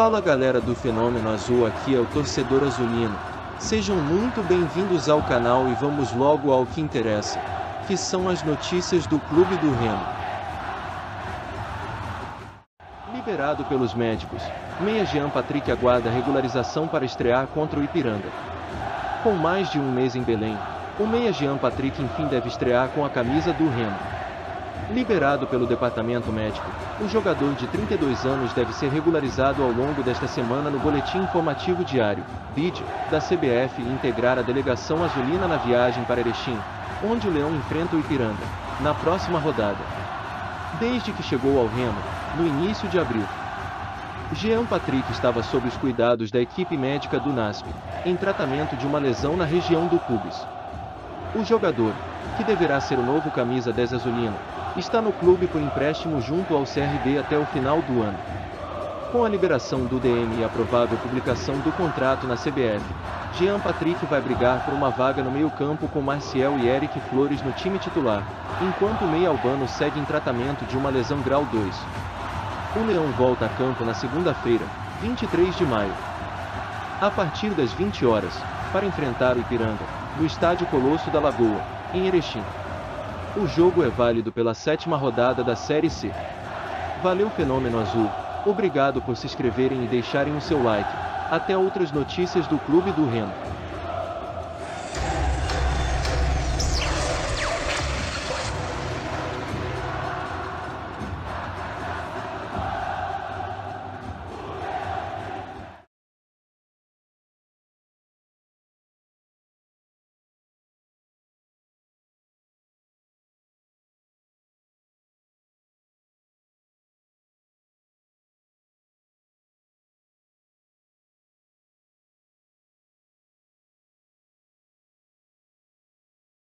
Fala galera do Fenômeno Azul, aqui é o torcedor azulino. Sejam muito bem-vindos ao canal e vamos logo ao que interessa, que são as notícias do Clube do Remo. Liberado pelos médicos, Meia Jean Patrick aguarda regularização para estrear contra o Ipiranga. Com mais de um mês em Belém, o Meia Jean Patrick enfim deve estrear com a camisa do Remo. Liberado pelo departamento médico, o jogador de 32 anos deve ser regularizado ao longo desta semana no Boletim Informativo Diário, BID, da CBF e integrar a delegação azulina na viagem para Erechim, onde o Leão enfrenta o Ipiranga, na próxima rodada. Desde que chegou ao Remo, no início de abril, Jean Patrick estava sob os cuidados da equipe médica do NASP, em tratamento de uma lesão na região do pubis. O jogador, que deverá ser o novo camisa 10 azulino, está no clube por empréstimo junto ao CRB até o final do ano. Com a liberação do DM e a provável publicação do contrato na CBF, Jean Patrick vai brigar por uma vaga no meio-campo com Marcial e Eric Flores no time titular, enquanto o meio albano segue em tratamento de uma lesão grau 2. O Leão volta a campo na segunda-feira, 23 de maio. A partir das 20 horas, para enfrentar o Ipiranga, no estádio Colosso da Lagoa, em Erechim. O jogo é válido pela sétima rodada da Série C. Valeu Fenômeno Azul, obrigado por se inscreverem e deixarem o seu like. Até outras notícias do Clube do Remo.